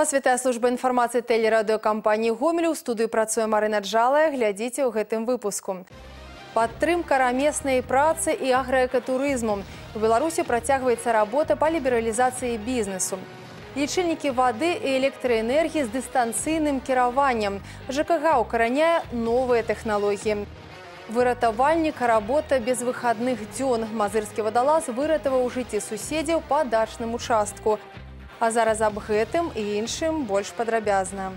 Вас вітае служба інфармацыі тэлерадыёкампаніі гомелю студыю працуе Марына Джалая глядзіце ў гэтым выпуску. Падтрымка рамеснай працы і аграэкатурызму. У Беларусі працягваецца работа па лібералізацыі бізнесу. Лічыльнікі вады і электраэнергіі з дыстанцыйным кіраваннем. ЖКГ укараняе новыя тэхналогіі. Выратавальнік работа без выхадных дзён. Мазырскі вадалаз выратаваў жыцці суседзяў па дачным участку. А зараз аб гэтым і іншым больш падрабязна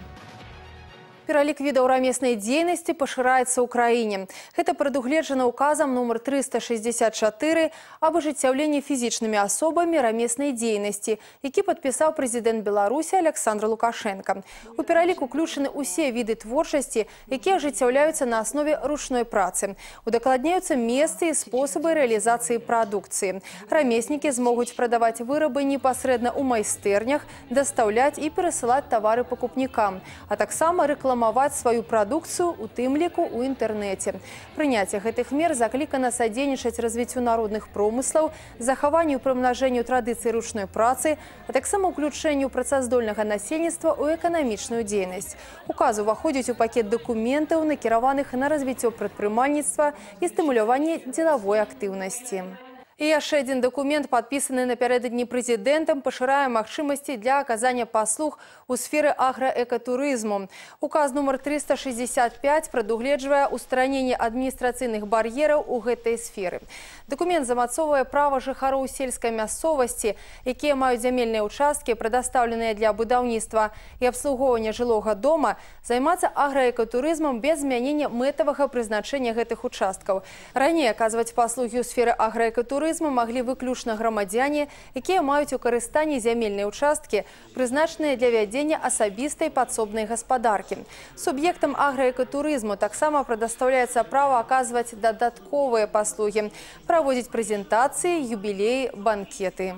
Пералік відаў рамеснай дзейнасці пашыраецца ў краіне. Гэта прадугледжана ўказам нумар 364 аб ажыццяўленні фізічнымі асобамі рамеснай дзейнасці, які падпісаў прэзідэнт Беларусі Александр Лукашенко. У пералік уключаны ўсе віды творчасці, якія ажыццяўляюцца на аснове ручной працы. Удакладняюцца месцы і спосабы рэалізацыі прадукцыі. Рамеснікі змогуць прадаваць вырабы непасрэдна ў майстэрнях, дастаўляць і перасылаць тавары пакупнікам, а таксама рэкламаваць рэкламаваць сваю прадукцыю у тым ліку ў інтэрнэце. Прыняцце гэтых мер заклікана садзейнічаць развіццю народных промыслаў, захаванню прымнажэнню традыцыі ручной працы, а таксама ўключэнню працаздольнага насельніцтва ў эканамічную дзейнасць. Указ уваходзіць у пакет дакументаў, накіраваных на развіццё прадпрымальніцтва і стымуляванне дзелавой актыўнасці. І яшчэ адзін дакумент, падпісаны напярэдадні прэзідэнтам, пашырае магчымасці для аказання паслуг у сферы аграэкатурызму. Указ нумар 365 прадугледжвае устраненне адміністрацыйных бар'ераў у гэтай сферы. Дакумент замацоўвае права жыхароў сельскай мясцовасці, якія маюць зямельныя ўчасткі, прадастаўленыя для будаўніцтва і абслугоўвання жылога дома, займацца аграэкатурызмам без змянення мэтавага прызначэння гэтых участкаў. Раней аказваць паслугі ў сферы аграэкатурызму турызму маглі выключна грамадзяне, якія маюць у карыстанні зямельныя ўчасткі, прызначаныя для вядзення асабістай падсобнай гаспадаркі. Суб'ектам аграэкатурызму таксама прадастаўляецца права аказваць дадатковыя паслугі, праводзіць прэзентацыі, юбілеі, банкеты.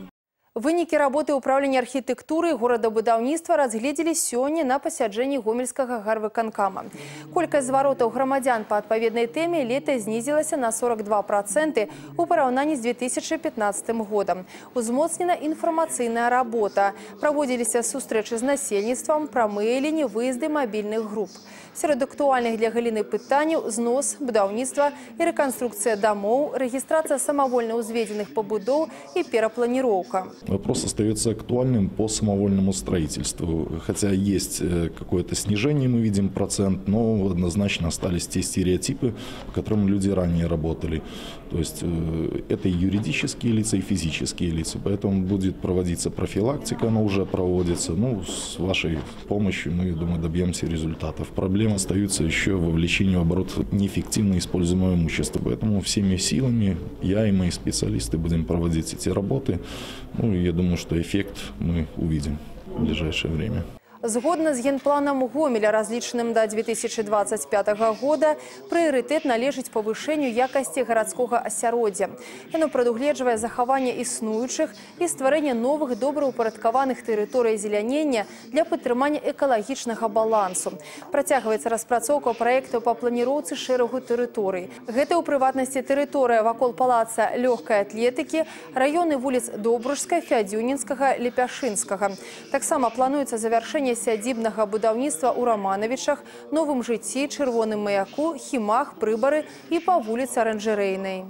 Вынікі работы ўправлення архітэктуры горадабудаўніцтва разгледзелі сёння на пасяджэнні гомельскага гарвыканкама. Колькасць зваротаў грамадзян па адпаведнай тэме лета знізілася на 42 проценты ў параўнанні з 2015 годам. Узмоцнена інфармацыйная работа. Праводзіліся сустрэчы з насельніцтвам, прамыя ліні выезды мабільных груп. Сярод актуальных для галіны пытанняў знос, будаўніцтва і рэканструкцыя дамоў, рэгістрацыя самавольна ўзведзеных пабудоў і перапланіроўка. Вопрос остается актуальным по самовольному строительству. Хотя есть э, какое-то снижение, мы видим процент, но однозначно остались те стереотипы, по которым люди ранее работали. То есть э, это и юридические лица, и физические лица. Поэтому будет проводиться профилактика, она уже проводится. Ну, с вашей помощью мы, думаю, добьемся результатов. Проблемы остаются еще в вовлечении в оборот неэффективно используемого имущества. Поэтому всеми силами я и мои специалисты будем проводить эти работы. Ну, я думаю, что эффект мы увидим в ближайшее время. Згодна з генпланам Гомеля, разлічаным да 2025 года, прыярытэт належыць павышэнню якасці гарадскога асяроддзя. Яно прадугледжвае захаванне існуючых і стварэнне новых добраўпарадкаваных тэрыторый зелянення для падтрымання экалагічнага балансу. Працягваецца распрацоўка праектаў па планіроўцы шэрагу тэрыторый. Гэта ў прыватнасці тэрыторыя вакол палаца лёгкай атлетыкі, раёны вуліц Добружскай, Фядзюнінскага, Лепяшынскага. Таксама плануецца завяршэнне сядзібнага будаўніцтва ў раманавічах, новым жыцці, чырвоным маяку, хімах, прыбары і па вуліцы аранжарэйнай.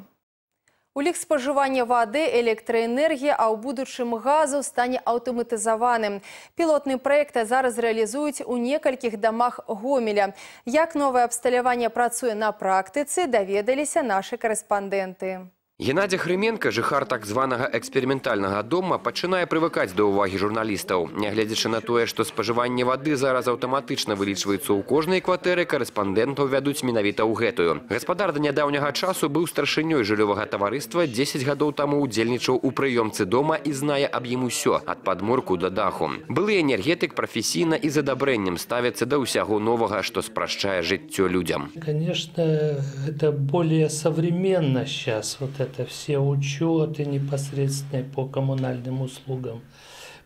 У лік спажывання вады, электраэнергія, а ў будучым газу стане аўтаматызаваным. Пілотны праект зараз рэалізуюць у некалькіх дамах Гомеля. Як новае абсталяванне працуе на практыцы, даведаліся нашы карэспандэнты. Геннадзя Хрыменка, жыхар так званага эксперыментальнага дома, пачынае прывыкаць да ўвагі журналістаў. Нягледзячы на тое, што спажыванне вады зараз аўтаматычна вылічваецца ў кожнай кватэры, карэспандэнтаў вядуць менавіта ў гэтую. Гаспадар да нядаўняга часу быў старшынёй жыллёвага таварыства, 10 гадоў таму ўдзельнічаў у прыёмцы дома і знае аб ім усё, ад падмурку да даху. Былы энергетык прафесійна і з адабрэннем ставяцца да ўсяго новага, што спрашчае жыццё людзям. Конечно, это более современно сейчас. Вот это все учеты непосредственные по коммунальным услугам,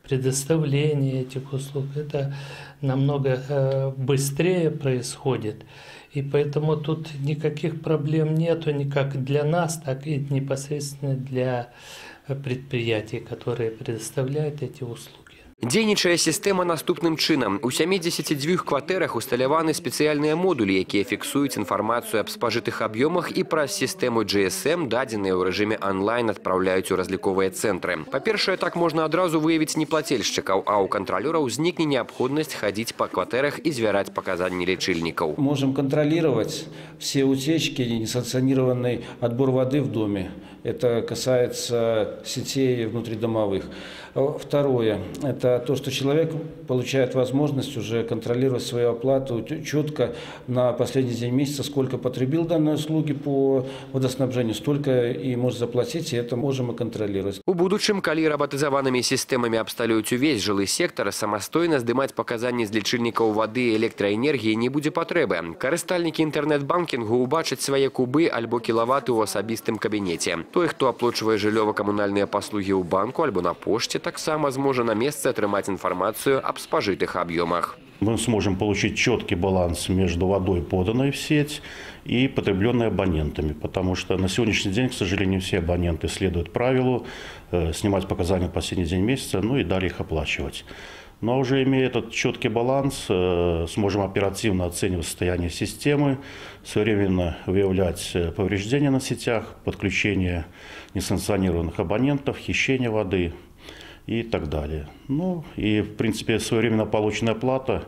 предоставление этих услуг, это намного э, быстрее происходит. И поэтому тут никаких проблем нету ни как для нас, так и непосредственно для предприятий, которые предоставляют эти услуги. Дзейнічае сістэма наступным чынам. У 72 кватэрах усталяваны спецыяльныя модулі, якія фіксуюць інфармацыю аб спажытых аб'ёмах і праз сістэму GSM дадзеныя ў рэжыме онлайн адпраўляюць у разліковыя цэнтры. Па-першае, так можна адразу выявіць неплацельшчыкаў, а ў кантралёраў узнікне неабходнасць хадзіць па кватэрах і звяраць паказанні лічыльнікаў. Можем контролировать все утечки, несанкционированный отбор воды в доме. Это касается сетей внутридомовых. А Второе – это то, что человек получает возможность уже контролировать свою оплату четко на последний день месяца, сколько потребил данной услуги по водоснабжению, столько и может заплатить, и это можем и контролировать. У будучым, калі рабатызаванымі сістэмамі абсталююць увесь жылы сектар, самастойна здымаць паказанні з лічыльнікаў вады і электраэнергіі не будзе патрэбы. Карыстальнікі інтэрнэт-банкінгу ўбачаць свае кубы альбо кілаваты ў асабістым кабінеце. Той, хто аплочвае жыллёва-камунальныя паслугі ў банку альбо на пошце, таксама зможа на месцы атрымаць інфармацыю аб спажытых аб'ёмах. мы сможем получить четкий баланс между водой, поданной в сеть, и потребленной абонентами. Потому что на сегодняшний день, к сожалению, все абоненты следуют правилу э, снимать показания в последний день месяца, ну и далее их оплачивать. Но уже имея этот четкий баланс, э, сможем оперативно оценивать состояние системы, своевременно выявлять э, повреждения на сетях, подключение несанкционированных абонентов, хищение воды и так далее. Ну и, в принципе, своевременно полученная плата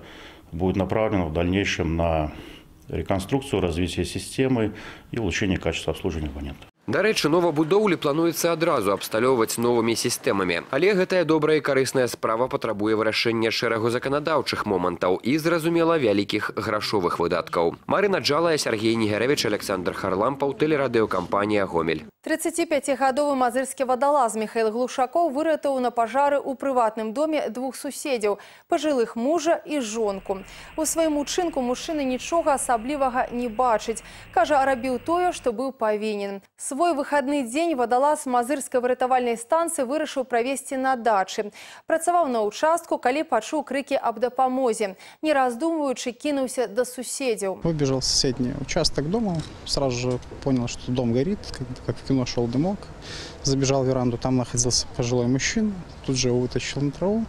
будет направлена в дальнейшем на реконструкцию, развитие системы и улучшение качества обслуживания абонентов. Дарэчы, новабудоўлі плануецца адразу абсталёўваць новымі сістэмамі. Але гэтая добрая і карысная справа патрабуе вырашэння шэрагу заканадаўчых момантаў і, зразумела, вялікіх грашовых выдаткаў. Марына Джалая, Сергей Нігеравіч, Александр Харлампаў, тэлерадыёкампанія «Гомель». 35-гадовы мазырскі вадалаз Михаил Глушакоў выратаў на пажары ў прыватным доме двух суседзяў, пажылых мужа і жонку. У сваім учынку мужчыны нічога асаблівага не бачыць. Кажа, рабіў тое, што быў павінен. Свой выхадны дзень вадалаз мазырскай выратавальнай станцыі вырашыў правесці на дачы. Працаваў на участку, калі пачуў крыкі аб дапамозе. Не раздумваючы, кінуўся да суседзяў. Выбежал в соседний участок дома, сразу же понял, что дом горит, как, как в кино шел дымок. Забежал в веранду, там находился пожилой мужчина, тут же его вытащил на траву.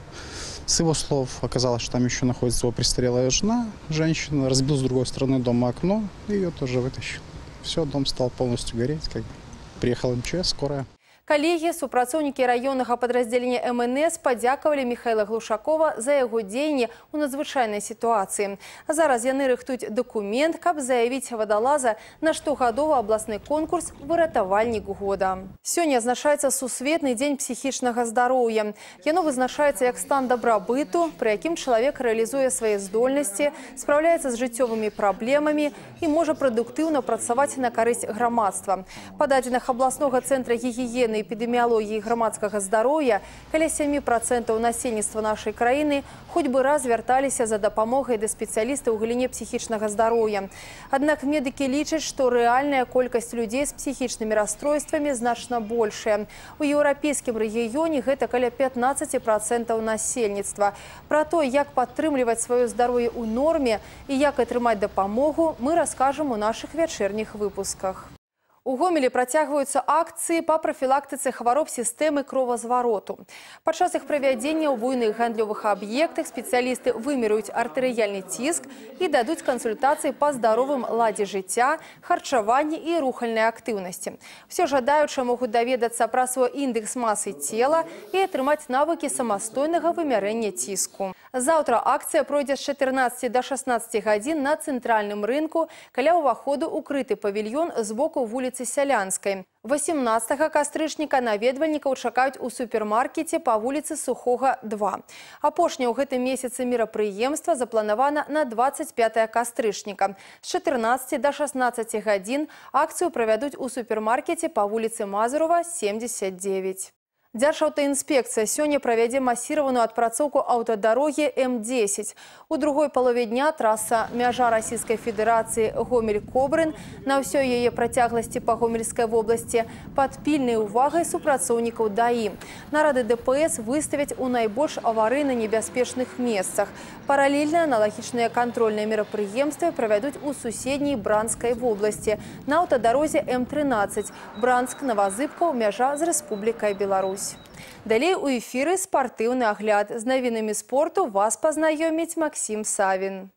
С его слов оказалось, что там еще находится его престарелая жена, женщина, разбил с другой стороны дома окно и ее тоже вытащил. Все, дом стал полностью гореть, как бы. Приехал МЧС, скорая. Калегі, супрацоўнікі раённага падраздзялення МНС падзякавалі Михайла Глушакова за яго дзеянні ў надзвычайнай сітуацыі. Зараз яны рыхтуюць дакумент, каб заявіць вадалаза на штогадовы абласны конкурс выратавальнік года. Сёння азначаецца сусветны дзень псіхічнага здароўя. Яно вызначаецца як стан дабрабыту, пры якім чалавек рэалізуе свае здольнасці, спраўляецца з жыццёвымі праблемамі і можа прадуктыўна працаваць на карысць грамадства. Па дадзеных абласнога цэнтра гігіены эпідэміялогіі грамадскага здароўя каля 7% насельніцтва нашай краіны хоць бы раз вярталіся за дапамогай да спецыялістаў у галіне псіхічнага здароўя. Аднак медыкі лічаць, што рэальная колькасць людзей з псіхічнымі расстройствамі значна большая. У еўрапейскім рэгіёне гэта каля 15% насельніцтва. Пра то, як падтрымліваць сваё здароўе ў норме і як атрымаць дапамогу, мы раскажам у нашых вячэрніх выпусках. У гомелі працягваюцца акцыі па прафілактыцы хвароб сістэмы кровазвароту. Падчас іх правядзення ў буйных гандлёвых аб'ектах спецыялісты вымеруюць артэрыяльны ціск і дадуць кансультацыі па здаровым ладзе жыцця, харчаванні і рухальнай актыўнасці. Все жадаючыя могуць даведацца пра свой індекс масы цела і атрымаць навыкі самастойнага вымярэння ціску. Заўтра акцыя пройдзе з 14 до 16 гадзін на цэнтральным рынку каля ўваходу укрыты павільён з боку вуліцы вуліцы сялянскай. 18 кастрычніка наведвальнікаў чакаюць у супермаркеце па вуліцы сухога 2. Апошняе ў гэтым месяцы мерапрыемства запланавана на 25 кастрычніка. З 14 до 16 гадзін акцыю правядуць у супермаркеце па вуліцы Мазурова 79. Дзяржаўтаінспекцыя сёння правядзе масіраваную адпрацоўку аўтадарогі М10. У другой палове дня траса мяжа Расійскай Федэрацыі Гомель-Кобрын на ўсёй яе працягласці па Гомельскай вобласці пад пільнай увагай супрацоўнікаў ДАІ. Нарады ДПС выставяць у найбольш аварыйна-небяспечных месцах. Паралельна аналагічныя кантрольныя мерапрыемствы правядуць у суседняй Бранскай вобласці на аўтадарозе М13. Бранск, Навазыбкаў, мяжа з Рэспублікай Беларусь. Далей у эфіры спартыўны агляд. З навінамі спорту вас пазнаёміць Максім Савін.